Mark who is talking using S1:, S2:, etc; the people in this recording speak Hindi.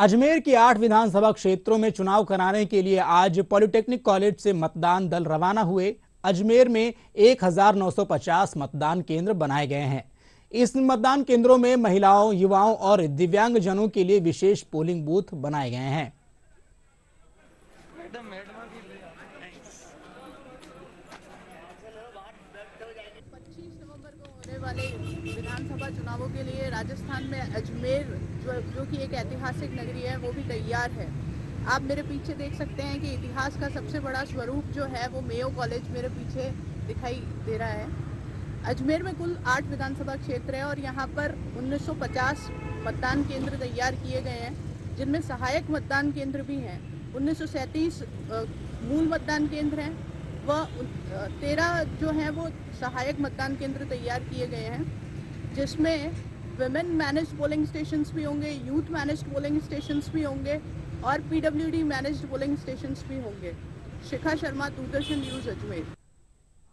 S1: अजमेर की आठ विधानसभा क्षेत्रों में चुनाव कराने के लिए आज पॉलिटेक्निक कॉलेज से मतदान दल रवाना हुए। अजमेर में 1950 मतदान केंद्र बनाए गए हैं। इस मतदान केंद्रों में महिलाओं, युवाओं और दिव्यांग जनों के लिए विशेष पोलिंग बूथ बनाए गए हैं।
S2: वाले विधानसभा चुनावों के लिए राजस्थान में अजमेर जो जो कि एक ऐतिहासिक नगरी है, वो भी तैयार है। आप मेरे पीछे देख सकते हैं कि इतिहास का सबसे बड़ा स्वरूप जो है, वो मेयो कॉलेज मेरे पीछे दिखाई दे रहा है। अजमेर में कुल आठ विधानसभा क्षेत्र है और यहाँ पर 1950 मतदान केंद्र तैयार किए गए हैं, जिनमें सहायक मतदान केंद्र भी हैं। उन्नीस सौ सैंतीस मूल मतदान केंद्र हैं। व तेरह जो हैं वो सहायक मतदान केंद्र तैयार किए गए हैं, जिसमें वेमेन मैनेज पोलिंग स्टेशंस भी होंगे यूथ मैनेज पोलिंग स्टेशंस भी होंगे और पीडब्ल्यूडी मैनेज पोलिंग स्टेशंस भी होंगे। शिखा शर्मा, दूरदर्शन न्यूज़ अजमेर।